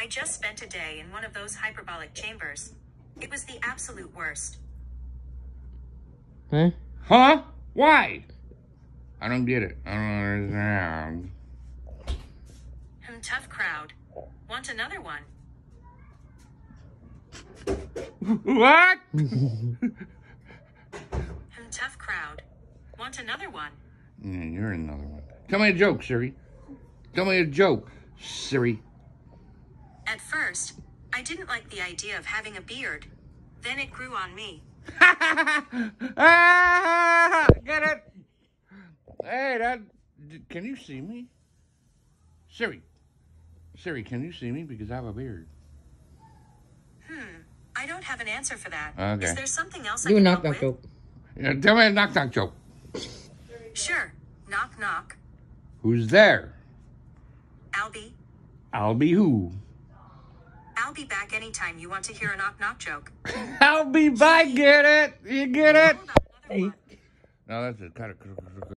I just spent a day in one of those hyperbolic chambers. It was the absolute worst. Huh? Huh? Why? I don't get it. I don't understand. Hmm, tough crowd. Want another one? What? Hmm, tough crowd. Want another one? Yeah, you're another one. Tell me a joke, Siri. Tell me a joke, Siri. At first, I didn't like the idea of having a beard. Then it grew on me. ah, get it? Hey, that. Can you see me? Siri. Siri, can you see me? Because I have a beard. Hmm. I don't have an answer for that. Okay. Is there something else I Do a can knock help knock with? joke. Yeah, tell me a knock knock joke. Sure. Knock knock. Who's there? Albie. I'll who? I'll be back anytime you want to hear a knock knock joke. I'll be back. Get it? You get it? Hold on, another Hey. No, that's it. Cut it.